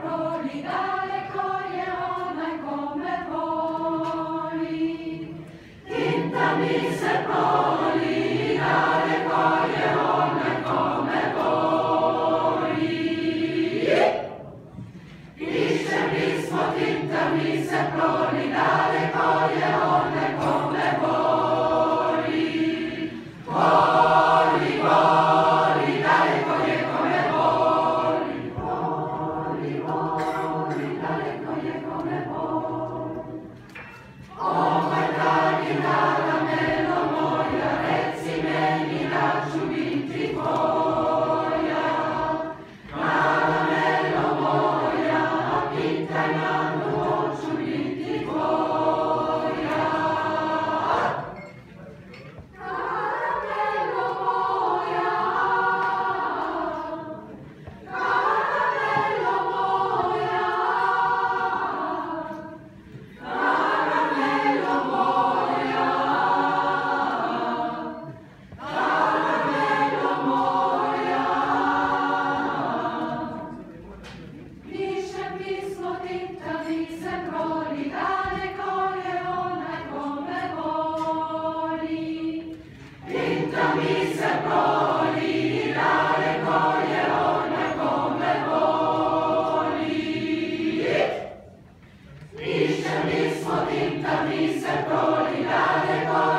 Amen. Hosanna. spaventami se prolidare vai.